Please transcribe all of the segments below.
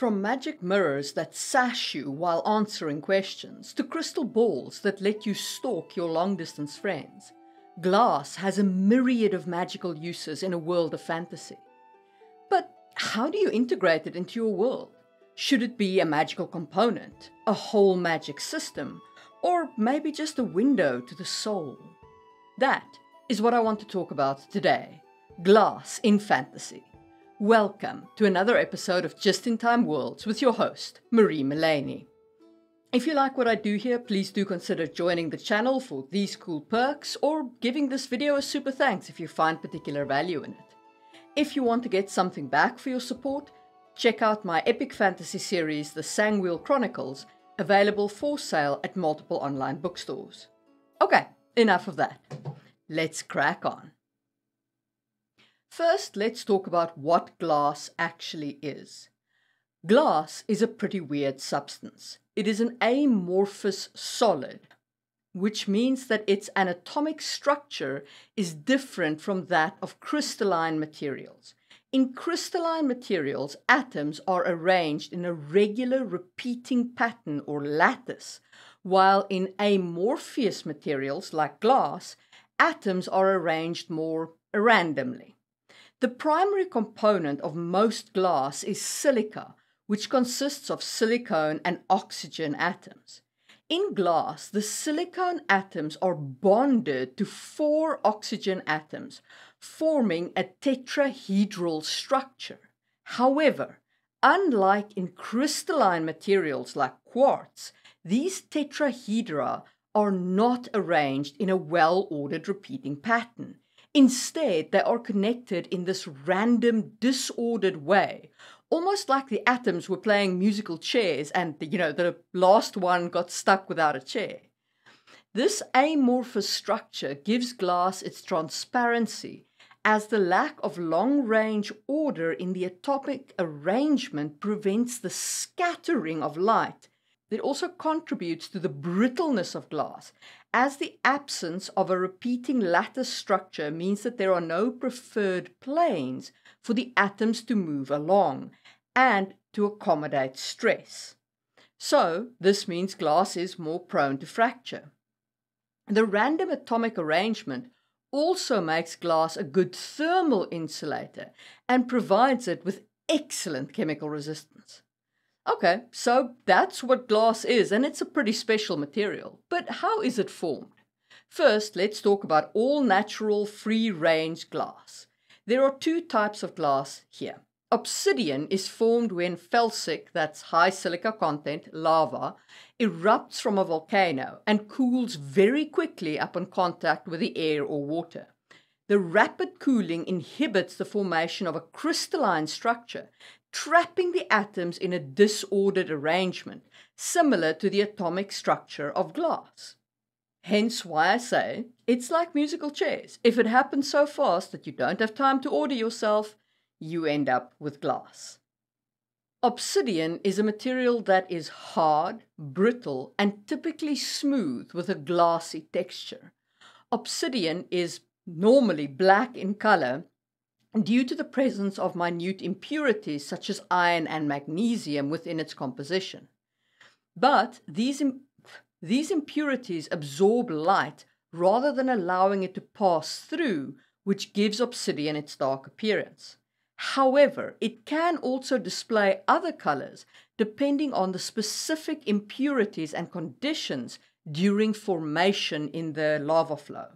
From magic mirrors that sash you while answering questions to crystal balls that let you stalk your long distance friends, glass has a myriad of magical uses in a world of fantasy. But how do you integrate it into your world? Should it be a magical component, a whole magic system, or maybe just a window to the soul? That is what I want to talk about today glass in fantasy. Welcome to another episode of Just in Time Worlds with your host, Marie Mullany. If you like what I do here, please do consider joining the channel for these cool perks or giving this video a super thanks if you find particular value in it. If you want to get something back for your support, check out my epic fantasy series, The Sangwheel Chronicles, available for sale at multiple online bookstores. Okay, enough of that. Let's crack on. First, let's talk about what glass actually is. Glass is a pretty weird substance. It is an amorphous solid, which means that its anatomic structure is different from that of crystalline materials. In crystalline materials, atoms are arranged in a regular repeating pattern or lattice, while in amorphous materials like glass, atoms are arranged more randomly. The primary component of most glass is silica, which consists of silicon and oxygen atoms. In glass, the silicon atoms are bonded to four oxygen atoms, forming a tetrahedral structure. However, unlike in crystalline materials like quartz, these tetrahedra are not arranged in a well ordered repeating pattern. Instead, they are connected in this random, disordered way, almost like the atoms were playing musical chairs and, you know, the last one got stuck without a chair. This amorphous structure gives glass its transparency, as the lack of long range order in the atomic arrangement prevents the scattering of light. It also contributes to the brittleness of glass as the absence of a repeating lattice structure means that there are no preferred planes for the atoms to move along and to accommodate stress. So, this means glass is more prone to fracture. The random atomic arrangement also makes glass a good thermal insulator and provides it with excellent chemical resistance. Okay, so that's what glass is, and it's a pretty special material. But how is it formed? First, let's talk about all natural free range glass. There are two types of glass here. Obsidian is formed when felsic, that's high silica content, lava, erupts from a volcano and cools very quickly upon contact with the air or water. The rapid cooling inhibits the formation of a crystalline structure trapping the atoms in a disordered arrangement, similar to the atomic structure of glass. Hence why I say it's like musical chairs. If it happens so fast that you don't have time to order yourself, you end up with glass. Obsidian is a material that is hard, brittle, and typically smooth with a glassy texture. Obsidian is normally black in color due to the presence of minute impurities such as iron and magnesium within its composition. But these, these impurities absorb light rather than allowing it to pass through, which gives obsidian its dark appearance. However, it can also display other colors depending on the specific impurities and conditions during formation in the lava flow.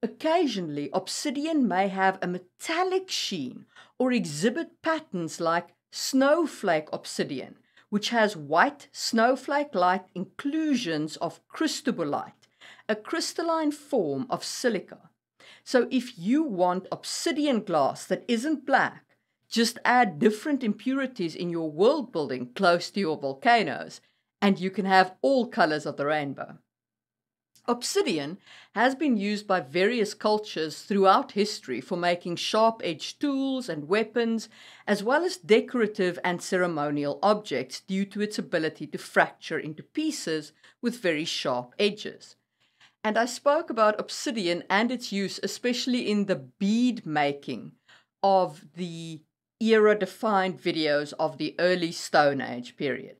Occasionally, obsidian may have a metallic sheen or exhibit patterns like snowflake obsidian, which has white snowflake-like inclusions of cristobalite, a crystalline form of silica. So if you want obsidian glass that isn't black, just add different impurities in your world building close to your volcanoes, and you can have all colors of the rainbow. Obsidian has been used by various cultures throughout history for making sharp edged tools and weapons, as well as decorative and ceremonial objects due to its ability to fracture into pieces with very sharp edges. And I spoke about obsidian and its use, especially in the bead making of the era defined videos of the early Stone Age period.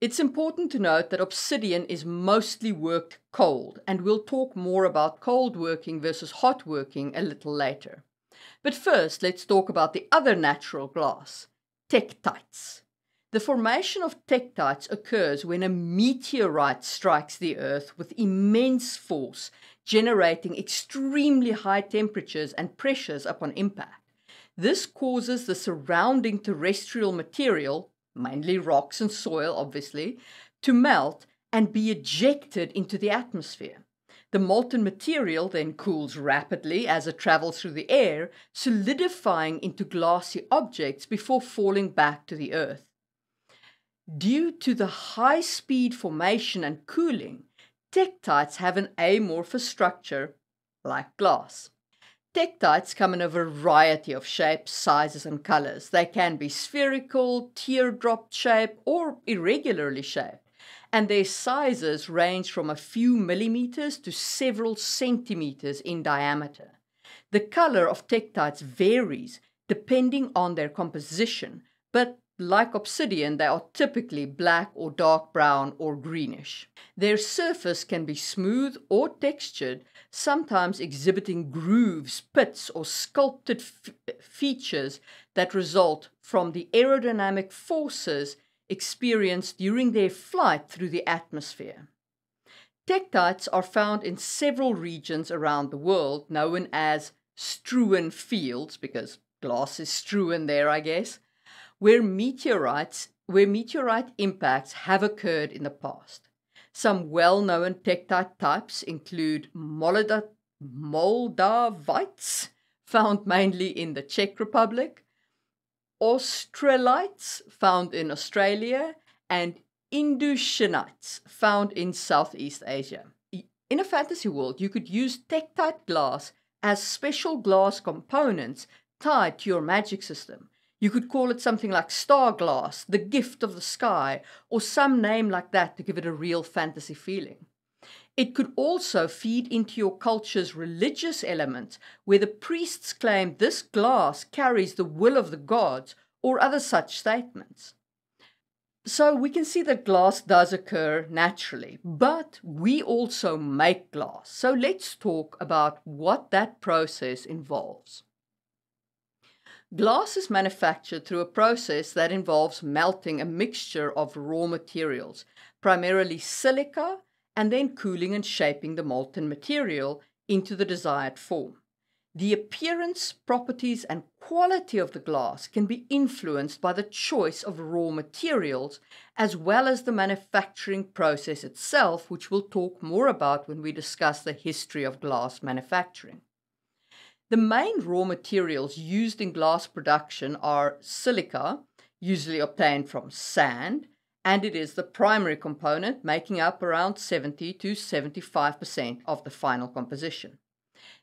It's important to note that obsidian is mostly worked cold, and we'll talk more about cold working versus hot working a little later. But first, let's talk about the other natural glass, tektites. The formation of tektites occurs when a meteorite strikes the Earth with immense force, generating extremely high temperatures and pressures upon impact. This causes the surrounding terrestrial material, mainly rocks and soil obviously, to melt and be ejected into the atmosphere. The molten material then cools rapidly as it travels through the air, solidifying into glassy objects before falling back to the earth. Due to the high speed formation and cooling, tektites have an amorphous structure like glass. Tektites come in a variety of shapes, sizes, and colors. They can be spherical, teardrop shaped, or irregularly shaped and their sizes range from a few millimeters to several centimeters in diameter. The color of tektites varies depending on their composition, but like obsidian, they are typically black or dark brown or greenish. Their surface can be smooth or textured, sometimes exhibiting grooves, pits, or sculpted features that result from the aerodynamic forces experienced during their flight through the atmosphere. Tektites are found in several regions around the world, known as strewn fields, because glass is strewn there, I guess, where meteorites, where meteorite impacts have occurred in the past. Some well-known tektite types include Moldavites, found mainly in the Czech Republic, Australites found in Australia, and Indochinites found in Southeast Asia. In a fantasy world, you could use tektite glass as special glass components tied to your magic system. You could call it something like star glass, the gift of the sky, or some name like that to give it a real fantasy feeling. It could also feed into your culture's religious element, where the priests claim this glass carries the will of the gods, or other such statements. So we can see that glass does occur naturally, but we also make glass. So let's talk about what that process involves. Glass is manufactured through a process that involves melting a mixture of raw materials, primarily silica and then cooling and shaping the molten material into the desired form. The appearance, properties, and quality of the glass can be influenced by the choice of raw materials as well as the manufacturing process itself, which we'll talk more about when we discuss the history of glass manufacturing. The main raw materials used in glass production are silica, usually obtained from sand, and it is the primary component, making up around 70 to 75% of the final composition.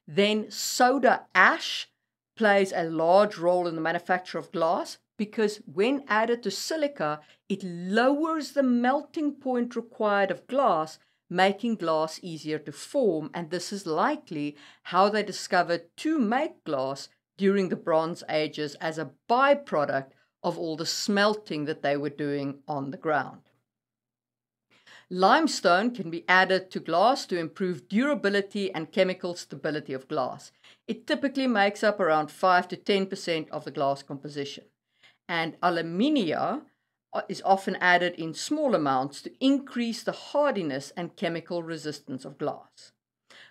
Then soda ash plays a large role in the manufacture of glass because when added to silica, it lowers the melting point required of glass, making glass easier to form. And this is likely how they discovered to make glass during the Bronze Ages as a byproduct of all the smelting that they were doing on the ground. Limestone can be added to glass to improve durability and chemical stability of glass. It typically makes up around 5 to 10% of the glass composition. And alumina Uh, is often added in small amounts to increase the hardiness and chemical resistance of glass.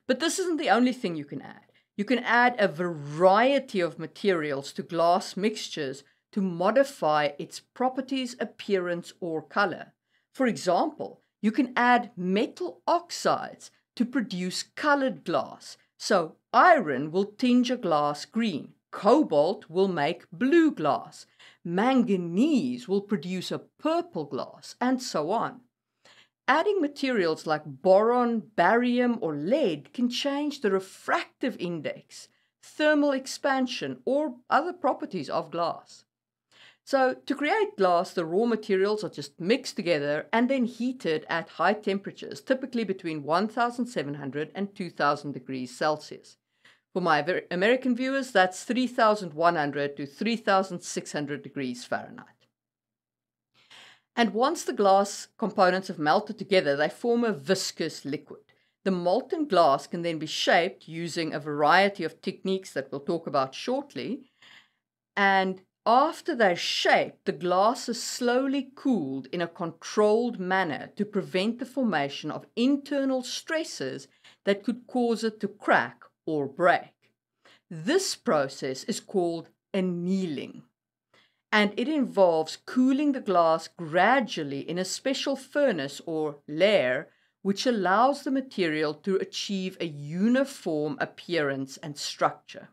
But this isn't the only thing you can add. You can add a variety of materials to glass mixtures to modify its properties, appearance, or color. For example, you can add metal oxides to produce colored glass. So iron will tinge a glass green. Cobalt will make blue glass. Manganese will produce a purple glass, and so on. Adding materials like boron, barium, or lead can change the refractive index, thermal expansion, or other properties of glass. So to create glass, the raw materials are just mixed together and then heated at high temperatures, typically between 1700 and 2000 degrees Celsius. For my American viewers, that's 3100 to 3600 degrees Fahrenheit. And once the glass components have melted together, they form a viscous liquid. The molten glass can then be shaped using a variety of techniques that we'll talk about shortly. And after they're shaped, the glass is slowly cooled in a controlled manner to prevent the formation of internal stresses that could cause it to crack or break. This process is called annealing and it involves cooling the glass gradually in a special furnace or lehr which allows the material to achieve a uniform appearance and structure.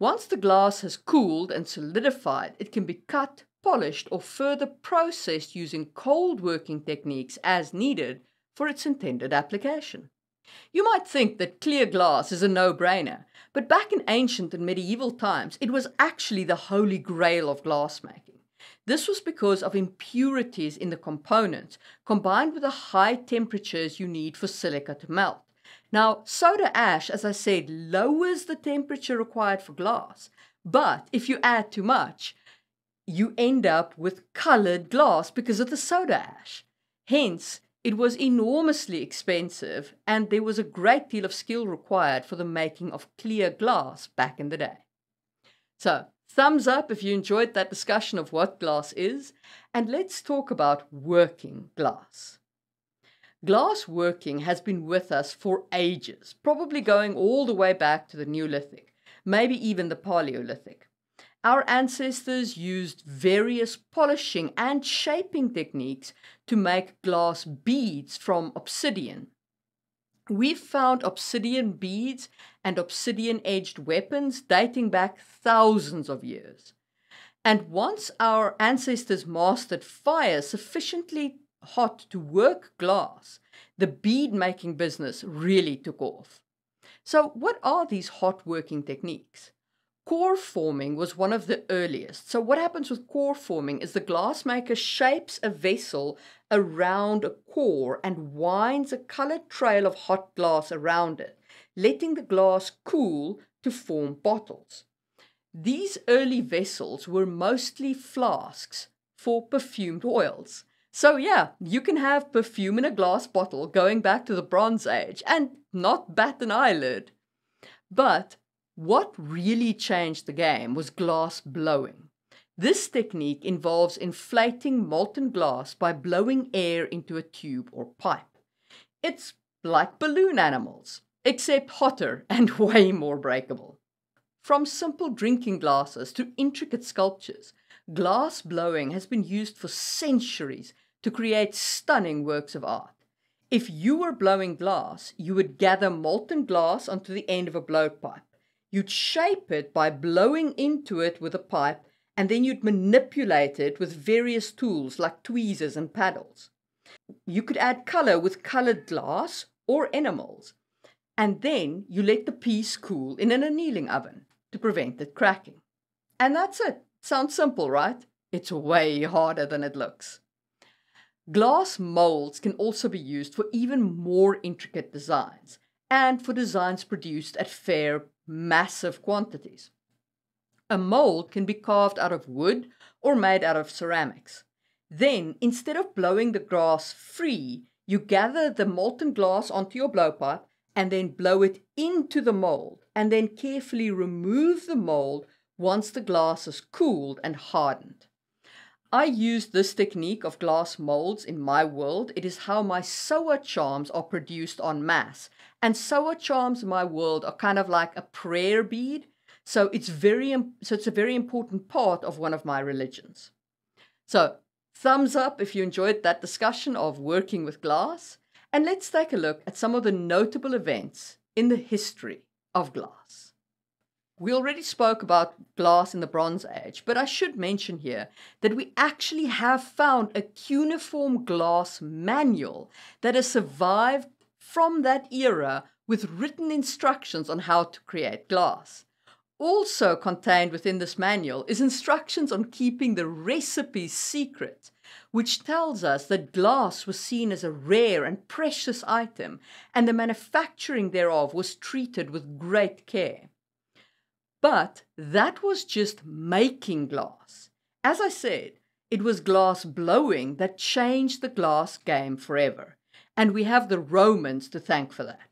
Once the glass has cooled and solidified, it can be cut, polished, or further processed using cold working techniques as needed for its intended application. You might think that clear glass is a no-brainer, but back in ancient and medieval times, it was actually the holy grail of glassmaking. This was because of impurities in the components, combined with the high temperatures you need for silica to melt. Now, soda ash, as I said, lowers the temperature required for glass, but if you add too much, you end up with colored glass because of the soda ash. Hence, it was enormously expensive, and there was a great deal of skill required for the making of clear glass back in the day. So, thumbs up if you enjoyed that discussion of what glass is, and let's talk about working glass. Glass working has been with us for ages, probably going all the way back to the Neolithic, maybe even the Paleolithic. Our ancestors used various polishing and shaping techniques to make glass beads from obsidian. We've found obsidian beads and obsidian edged weapons dating back thousands of years. And once our ancestors mastered fire sufficiently hot to work glass, the bead making business really took off. So, what are these hot working techniques? Core forming was one of the earliest. So, what happens with core forming is the glassmaker shapes a vessel around a core and winds a colored trail of hot glass around it, letting the glass cool to form bottles. These early vessels were mostly flasks for perfumed oils. So, yeah, you can have perfume in a glass bottle going back to the Bronze Age and not bat an eyelid. But what really changed the game was glass blowing. This technique involves inflating molten glass by blowing air into a tube or pipe. It's like balloon animals, except hotter and way more breakable. From simple drinking glasses to intricate sculptures, glass blowing has been used for centuries to create stunning works of art. If you were blowing glass, you would gather molten glass onto the end of a blowpipe you'd shape it by blowing into it with a pipe, and then you'd manipulate it with various tools like tweezers and paddles. You could add color with colored glass or enamels, and then you let the piece cool in an annealing oven to prevent it cracking. And that's it. Sounds simple, right? It's way harder than it looks. Glass molds can also be used for even more intricate designs and for designs produced at fair massive quantities. A mold can be carved out of wood or made out of ceramics. Then, instead of blowing the glass free, you gather the molten glass onto your blowpipe and then blow it into the mold, and then carefully remove the mold once the glass is cooled and hardened. I use this technique of glass molds in my world. It is how my SOA charms are produced en masse. And SOA charms in my world are kind of like a prayer bead. So it's very so it's a very important part of one of my religions. So thumbs up if you enjoyed that discussion of working with glass. And let's take a look at some of the notable events in the history of glass. We already spoke about glass in the Bronze Age, but I should mention here that we actually have found a cuneiform glass manual that has survived from that era with written instructions on how to create glass. Also contained within this manual is instructions on keeping the recipes secret, which tells us that glass was seen as a rare and precious item, and the manufacturing thereof was treated with great care. But that was just making glass. As I said, it was glass blowing that changed the glass game forever, and we have the Romans to thank for that.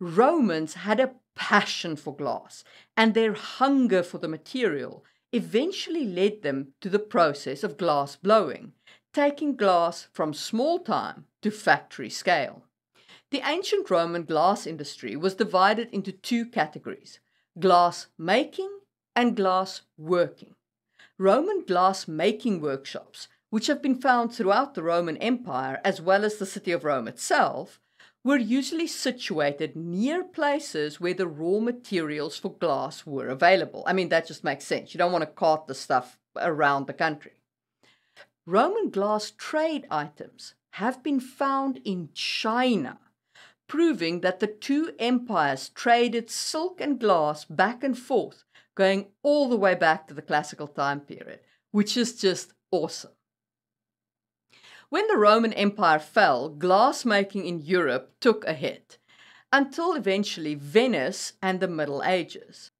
Romans had a passion for glass, and their hunger for the material eventually led them to the process of glass blowing, taking glass from small time to factory scale. The ancient Roman glass industry was divided into two categories glass making and glass working. Roman glass making workshops, which have been found throughout the Roman Empire as well as the city of Rome itself, were usually situated near places where the raw materials for glass were available. I mean, that just makes sense. You don't want to cart the stuff around the country. Roman glass trade items have been found in China, proving that the two empires traded silk and glass back and forth, going all the way back to the classical time period, which is just awesome. When the Roman Empire fell, glassmaking in Europe took a hit, until eventually Venice and the Middle Ages.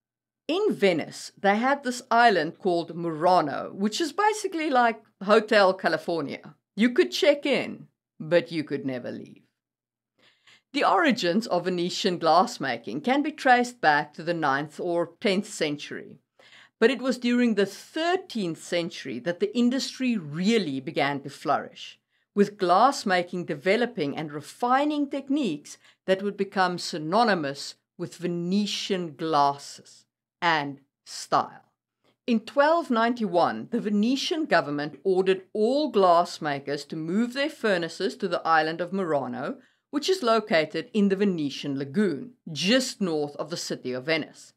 In Venice, they had this island called Murano, which is basically like Hotel California. You could check in, but you could never leave. The origins of Venetian glassmaking can be traced back to the 9th or 10th century, but it was during the 13th century that the industry really began to flourish with glassmaking developing and refining techniques that would become synonymous with Venetian glasses and style. In 1291, the Venetian government ordered all glassmakers to move their furnaces to the island of Murano, which is located in the Venetian lagoon, just north of the city of Venice.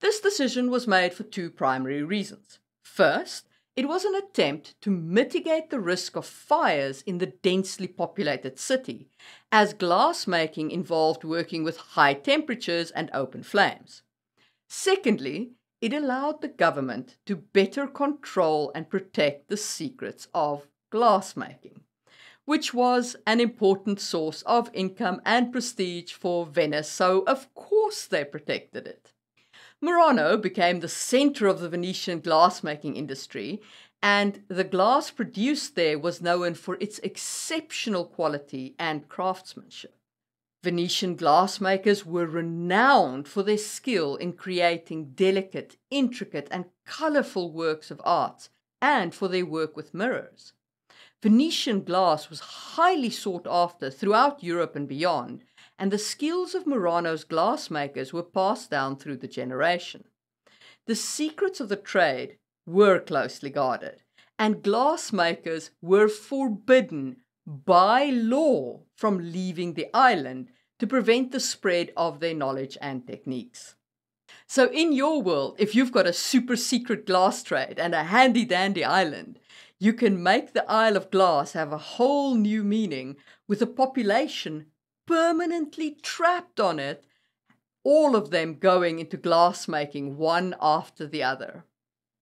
This decision was made for two primary reasons. First, it was an attempt to mitigate the risk of fires in the densely populated city, as glassmaking involved working with high temperatures and open flames. Secondly, it allowed the government to better control and protect the secrets of glassmaking, which was an important source of income and prestige for Venice, so of course they protected it. Murano became the center of the Venetian glassmaking industry, and the glass produced there was known for its exceptional quality and craftsmanship. Venetian glassmakers were renowned for their skill in creating delicate, intricate, and colorful works of art, and for their work with mirrors. Venetian glass was highly sought after throughout Europe and beyond, and the skills of Murano's glassmakers were passed down through the generation. The secrets of the trade were closely guarded, and glassmakers were forbidden by law from leaving the island to prevent the spread of their knowledge and techniques. So, in your world, if you've got a super secret glass trade and a handy dandy island, you can make the Isle of Glass have a whole new meaning with a population permanently trapped on it, all of them going into glassmaking one after the other.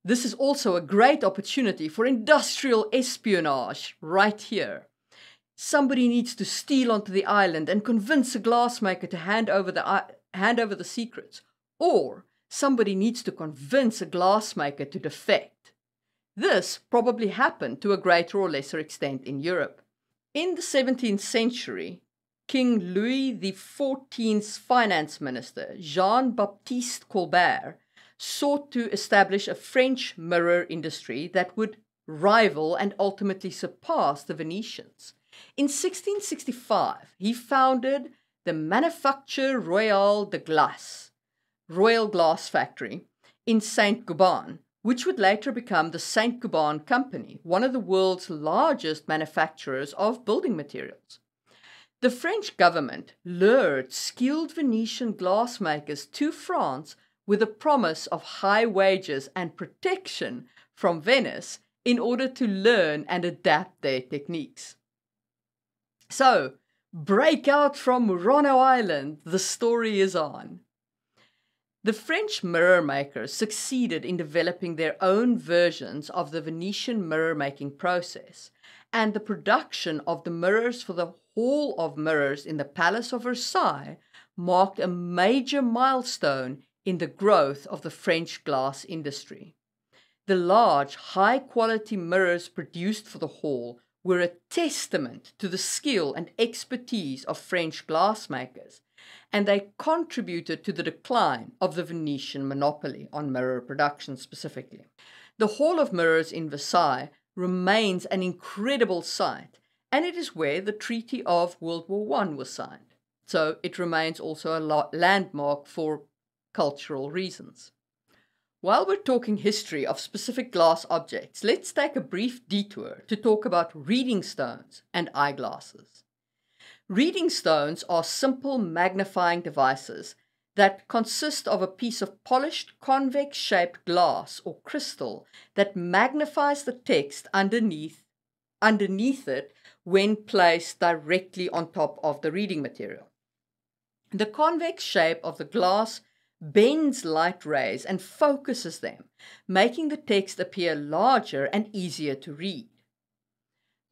This is also a great opportunity for industrial espionage right here. Somebody needs to steal onto the island and convince a glassmaker to hand over the, uh, hand over the secrets, or somebody needs to convince a glassmaker to defect. This probably happened to a greater or lesser extent in Europe. In the 17th century, King Louis XIV's finance minister, Jean Baptiste Colbert, sought to establish a French mirror industry that would rival and ultimately surpass the Venetians. In 1665, he founded the Manufacture Royale de Glace, Royal Glass Factory, in Saint Gobain, which would later become the Saint Gobain Company, one of the world's largest manufacturers of building materials. The French government lured skilled Venetian glassmakers to France with a promise of high wages and protection from Venice in order to learn and adapt their techniques. So, break out from Murano Island, the story is on. The French mirror makers succeeded in developing their own versions of the Venetian mirror making process, and the production of the mirrors for the Hall of Mirrors in the Palace of Versailles marked a major milestone in the growth of the French glass industry. The large, high quality mirrors produced for the hall were a testament to the skill and expertise of French glassmakers, and they contributed to the decline of the Venetian monopoly on mirror production specifically. The Hall of Mirrors in Versailles remains an incredible sight, and it is where the Treaty of World War I was signed. So it remains also a landmark for cultural reasons. While we're talking history of specific glass objects, let's take a brief detour to talk about reading stones and eyeglasses. Reading stones are simple magnifying devices that consist of a piece of polished convex shaped glass or crystal that magnifies the text underneath underneath it when placed directly on top of the reading material. The convex shape of the glass bends light rays and focuses them, making the text appear larger and easier to read.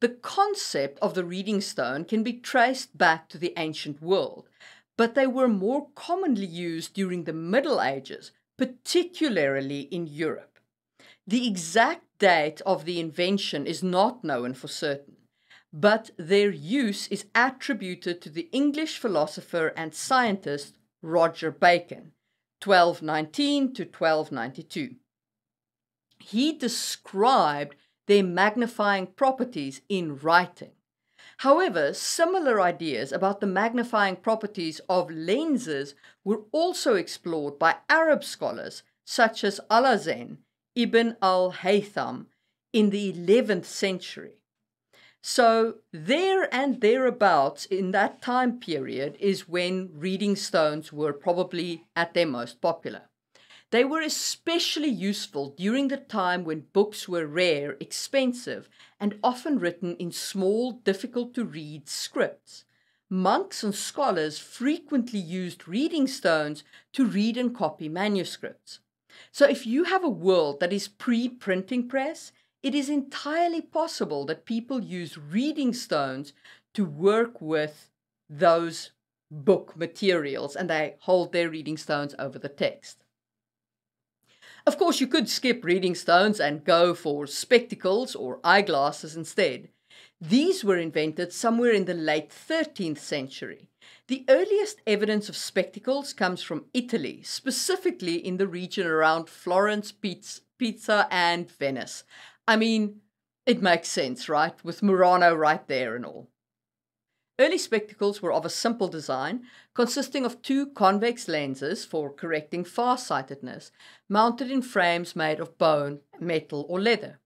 The concept of the reading stone can be traced back to the ancient world, but they were more commonly used during the Middle Ages, particularly in Europe. The exact date of the invention is not known for certain, but their use is attributed to the English philosopher and scientist Roger Bacon, 1219 to 1292. He described their magnifying properties in writing. However, similar ideas about the magnifying properties of lenses were also explored by Arab scholars such as Alhazen, Ibn al Haytham in the 11th century. So, there and thereabouts in that time period is when reading stones were probably at their most popular. They were especially useful during the time when books were rare, expensive, and often written in small, difficult to read scripts. Monks and scholars frequently used reading stones to read and copy manuscripts. So, if you have a world that is pre printing press, it is entirely possible that people use reading stones to work with those book materials and they hold their reading stones over the text. Of course, you could skip reading stones and go for spectacles or eyeglasses instead. These were invented somewhere in the late 13th century. The earliest evidence of spectacles comes from Italy, specifically in the region around Florence, Pisa, and Venice. I mean, it makes sense, right? With Murano right there and all. Early spectacles were of a simple design, consisting of two convex lenses for correcting farsightedness, mounted in frames made of bone, metal, or leather.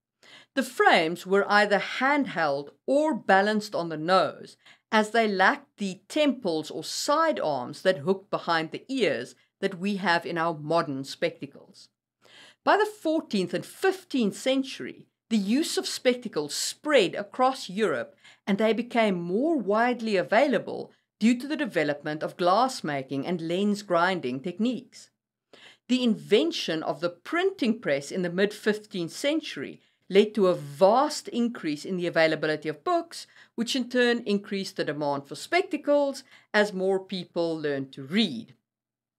The frames were either handheld or balanced on the nose, as they lacked the temples or side arms that hook behind the ears that we have in our modern spectacles. By the 14th and 15th century, the use of spectacles spread across Europe and they became more widely available due to the development of glassmaking and lens grinding techniques. The invention of the printing press in the mid 15th century led to a vast increase in the availability of books, which in turn increased the demand for spectacles as more people learned to read.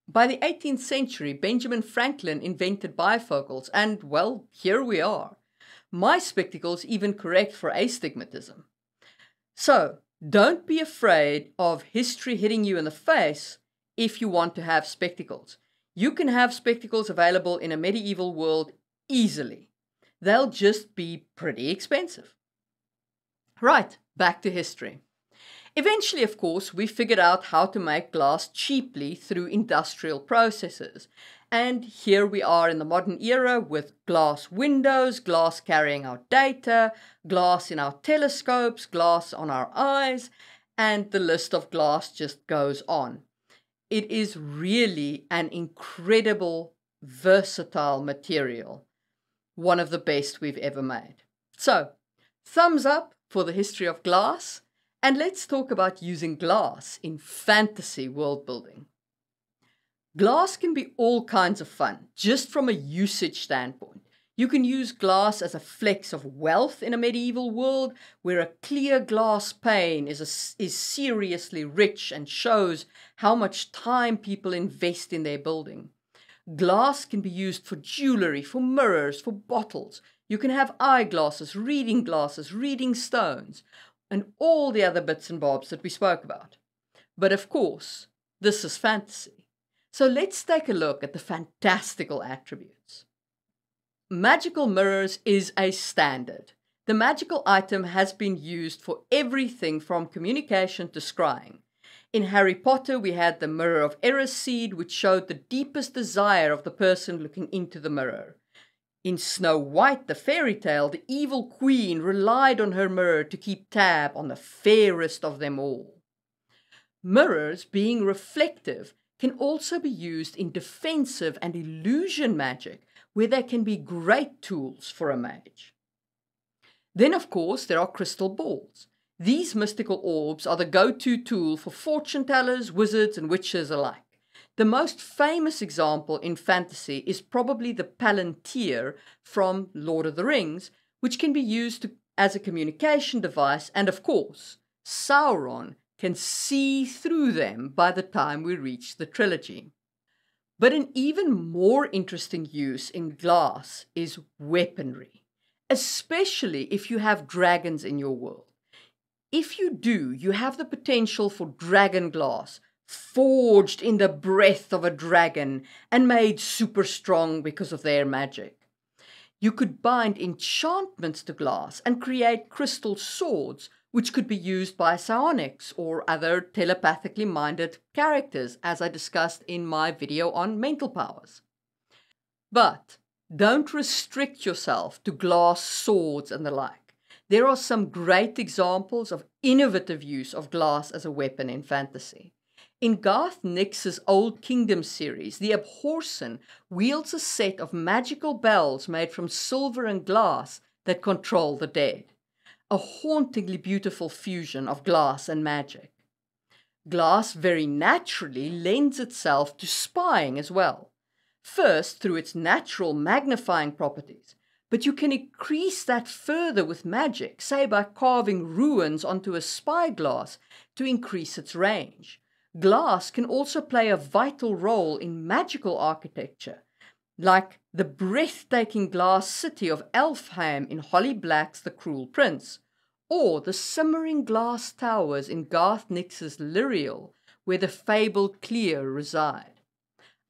By the 18th century, Benjamin Franklin invented bifocals, and well, here we are. My spectacles even correct for astigmatism. So, don't be afraid of history hitting you in the face if you want to have spectacles. You can have spectacles available in a medieval world easily. They'll just be pretty expensive. Right, back to history. Eventually, of course, we figured out how to make glass cheaply through industrial processes. And here we are in the modern era with glass windows, glass carrying our data, glass in our telescopes, glass on our eyes, and the list of glass just goes on. It is really an incredible, versatile material, one of the best we've ever made. So, thumbs up for the history of glass. And let's talk about using glass in fantasy world building. Glass can be all kinds of fun, just from a usage standpoint. You can use glass as a flex of wealth in a medieval world where a clear glass pane is, a, is seriously rich and shows how much time people invest in their building. Glass can be used for jewelry, for mirrors, for bottles. You can have eyeglasses, reading glasses, reading stones, and all the other bits and bobs that we spoke about. But of course, this is fantasy. So let's take a look at the fantastical attributes. Magical mirrors is a standard. The magical item has been used for everything from communication to scrying. In Harry Potter, we had the Mirror of Erised, which showed the deepest desire of the person looking into the mirror. In Snow White, the fairy tale, the evil queen relied on her mirror to keep tab on the fairest of them all. Mirrors, being reflective, can also be used in defensive and illusion magic, where they can be great tools for a mage. Then, of course, there are crystal balls. These mystical orbs are the go to tool for fortune tellers, wizards, and witches alike. The most famous example in fantasy is probably the Palantir from Lord of the Rings, which can be used as a communication device, and of course, Sauron can see through them by the time we reach the trilogy. But an even more interesting use in glass is weaponry, especially if you have dragons in your world. If you do, you have the potential for dragon glass, forged in the breath of a dragon and made super strong because of their magic. You could bind enchantments to glass and create crystal swords, which could be used by psionics or other telepathically minded characters, as I discussed in my video on mental powers. But don't restrict yourself to glass swords and the like. There are some great examples of innovative use of glass as a weapon in fantasy. In Garth Nix's Old Kingdom series, the Abhorsen wields a set of magical bells made from silver and glass that control the dead. A hauntingly beautiful fusion of glass and magic. Glass very naturally lends itself to spying as well. First, through its natural magnifying properties, but you can increase that further with magic, say by carving runes onto a spyglass to increase its range. Glass can also play a vital role in magical architecture, like the breathtaking glass city of Elfhame in Holly Black's The Cruel Prince, or the simmering glass towers in Garth Nix's Lirael, where the fabled Clayr reside.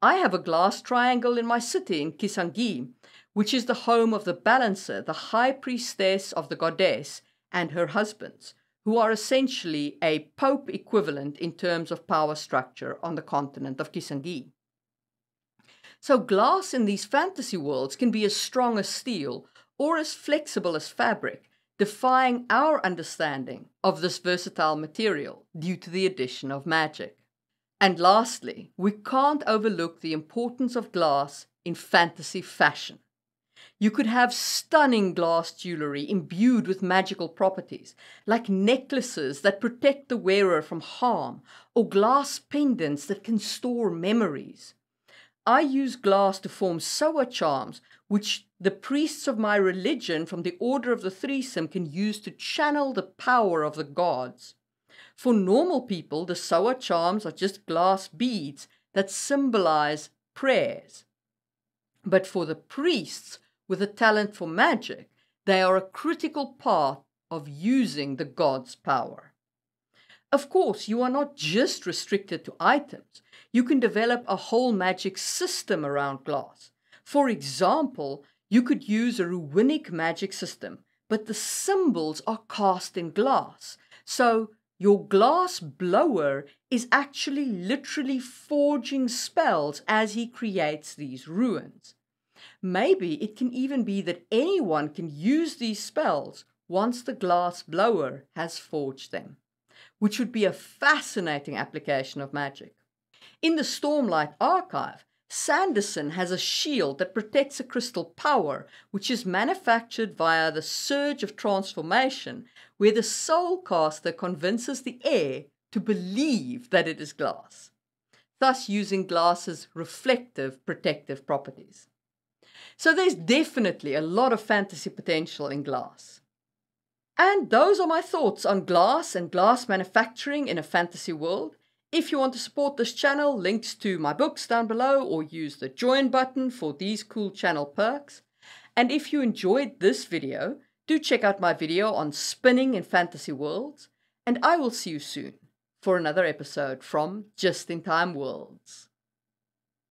I have a glass triangle in my city in Kisangi, which is the home of the Balancer, the high priestess of the goddess, and her husbands, who are essentially a pope equivalent in terms of power structure on the continent of Kisangi. So, glass in these fantasy worlds can be as strong as steel or as flexible as fabric, defying our understanding of this versatile material due to the addition of magic. And lastly, we can't overlook the importance of glass in fantasy fashion. You could have stunning glass jewelry imbued with magical properties, like necklaces that protect the wearer from harm, or glass pendants that can store memories. I use glass to form Soa charms, which the priests of my religion from the Order of the Threesome can use to channel the power of the gods. For normal people, the Soa charms are just glass beads that symbolize prayers. But for the priests, with a talent for magic, they are a critical part of using the god's power. Of course, you are not just restricted to items. You can develop a whole magic system around glass. For example, you could use a runic magic system, but the symbols are cast in glass. So your glass blower is actually literally forging spells as he creates these runes. Maybe it can even be that anyone can use these spells once the glass blower has forged them, which would be a fascinating application of magic. In the Stormlight archive, Sanderson has a shield that protects a crystal power, which is manufactured via the surge of transformation, where the soul caster convinces the air to believe that it is glass. thus using glass's reflective protective properties. So there's definitely a lot of fantasy potential in glass. And those are my thoughts on glass and glass manufacturing in a fantasy world. If you want to support this channel, links to my books down below or use the join button for these cool channel perks. And if you enjoyed this video, do check out my video on spinning in fantasy worlds, and I will see you soon for another episode from Just in Time Worlds.